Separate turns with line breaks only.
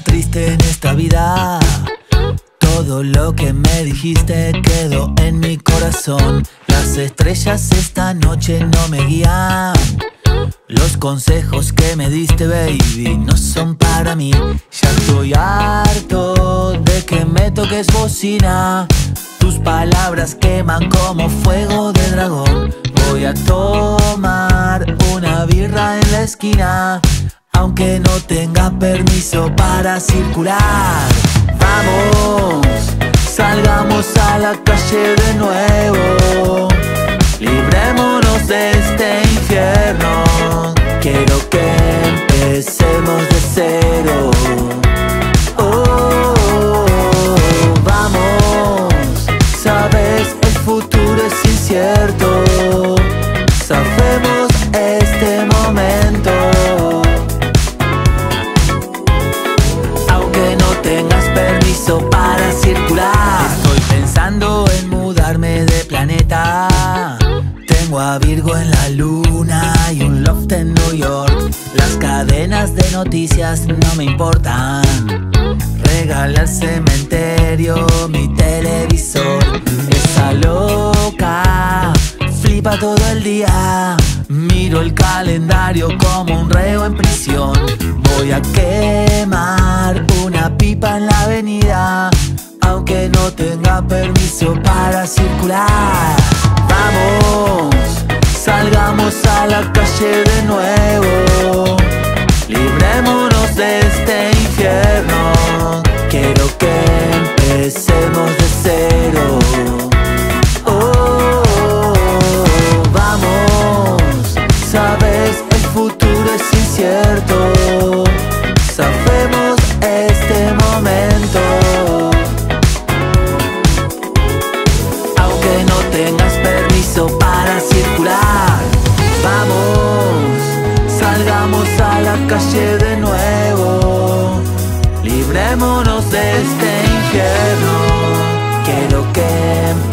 triste en esta vida. Todo lo que me dijiste quedó en mi corazón. Las estrellas esta noche no me guían. Los consejos que me diste, baby, no son para mí. Ya estoy harto de que me toques bocina. Tus palabras queman como fuego de dragón. Voy a tomar una birra en la esquina, aunque no tenga permiso para circular. Vamos, salgamos a la calle de nuevo. Librémonos de permiso para circular. Estoy pensando en mudarme de planeta. Tengo a Virgo en la luna y un loft en New York. Las cadenas de noticias no me importan. Regala al cementerio mi televisor. Esa loca flipa todo el día. Miro el calendario como un reo en prisión. Voy a quemar salgamos a la calle de nuevo. Librémonos de este infierno. Quiero que empecemos de cero. Oh, vamos, sabes, el futuro es incierto. Sabemos este momento. Aunque no tengas permiso para circular. Vamos, salgamos a la calle de nuevo. Librémonos de este infierno. Quiero que